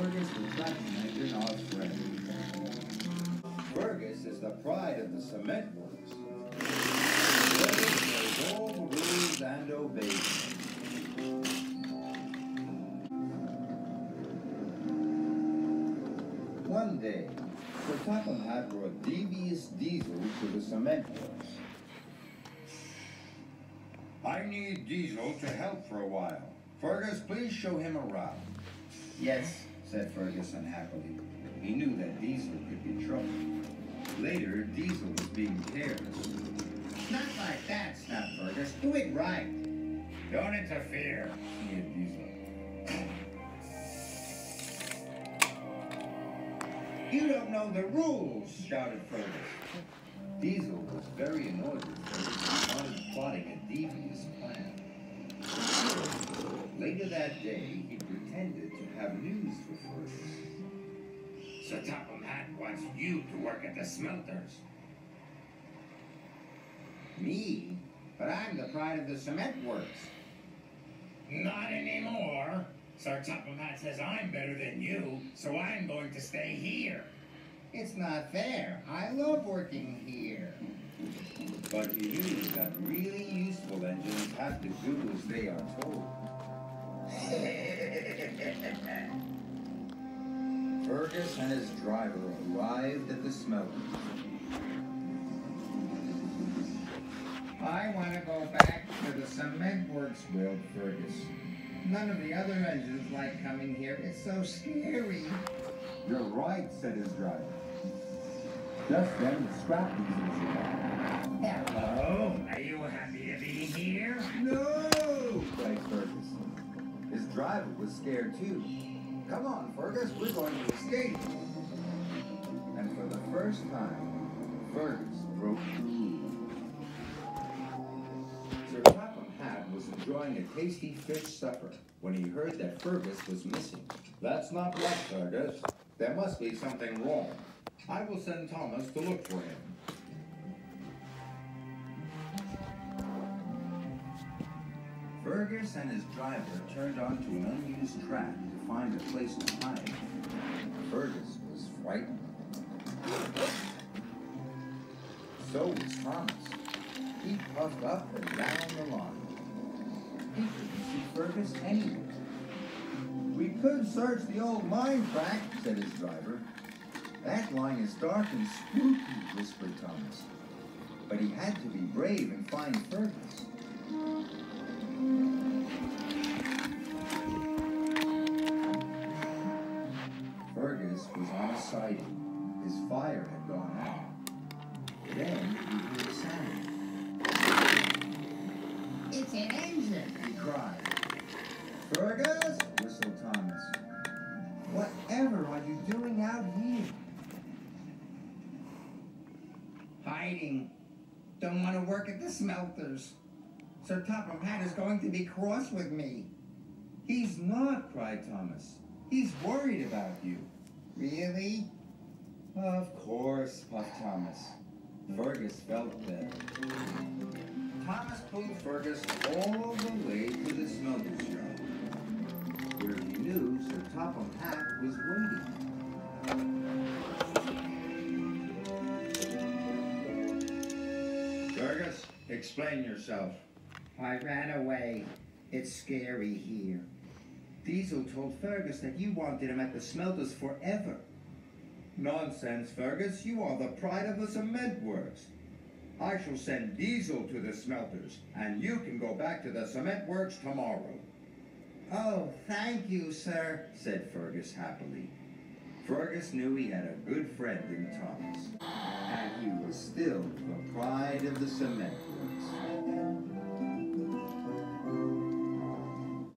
Fergus the traction engine are friends. Fergus is the pride of the cement works. Fergus knows all the rules and obeys. One day, Sir Topham Hatt brought devious Diesel to the cement works. I need Diesel to help for a while. Fergus, please show him around. Yes, said Fergus unhappily. He knew that Diesel could be trouble. Later, Diesel was being careless. Not like that, snapped Fergus. Do it right. Don't interfere, sneered Diesel. You don't know the rules, shouted Fergus. Diesel was very annoyed with Fergus and started plotting a devious plan. Later that day, he pretended to have news for Fergus. Sir Topham Hatt wants you to work at the smelters. Me? But I'm the pride of the cement works. Not anymore. Sir Topham Hatt says I'm better than you, so I'm going to stay here. It's not fair. I love working here. But he knew that really useful engines have to do as they are told. Fergus and his driver arrived at the smelter. I want to go back to the cement works, wailed Fergus. None of the other engines like coming here. It's so scary. You're right, said his driver. Just then, the scrap diesels arrived. Hello, are you happy to be here? No! Driver was scared too. Come on, Fergus, we're going to escape. And for the first time, Fergus broke the rule. Sir Topham Hatt was enjoying a tasty fish supper when he heard that Fergus was missing. That's not right, Fergus. There must be something wrong. I will send Thomas to look for him. Fergus and his driver turned onto an unused track to find a place to hide. Fergus was frightened. So was Thomas. He puffed up and down the line. He couldn't see Fergus anywhere. We could search the old mine track, said his driver. That line is dark and spooky, whispered Thomas. But he had to be brave and find. Fergus His fire had gone out. Then he heard a sound. It's an engine. He cried. Fergus, whistled Thomas. Whatever are you doing out here? Hiding. Don't want to work at the smelters. Sir Topham Hatt is going to be cross with me. He's not, cried Thomas. He's worried about you. Really? Of course, puffed Thomas. Fergus felt better. Thomas pulled Fergus all the way to the smelter's yard, where he knew Sir Topham Hatt was waiting. Fergus, explain yourself. I ran away. It's scary here. Diesel told Fergus that you wanted him at the smelters forever. Nonsense, Fergus. You are the pride of the cement works. I shall send Diesel to the smelters, and you can go back to the cement works tomorrow. Oh, thank you, sir. said Fergus happily. Fergus knew he had a good friend in Thomas, and he was still the pride of the cement works.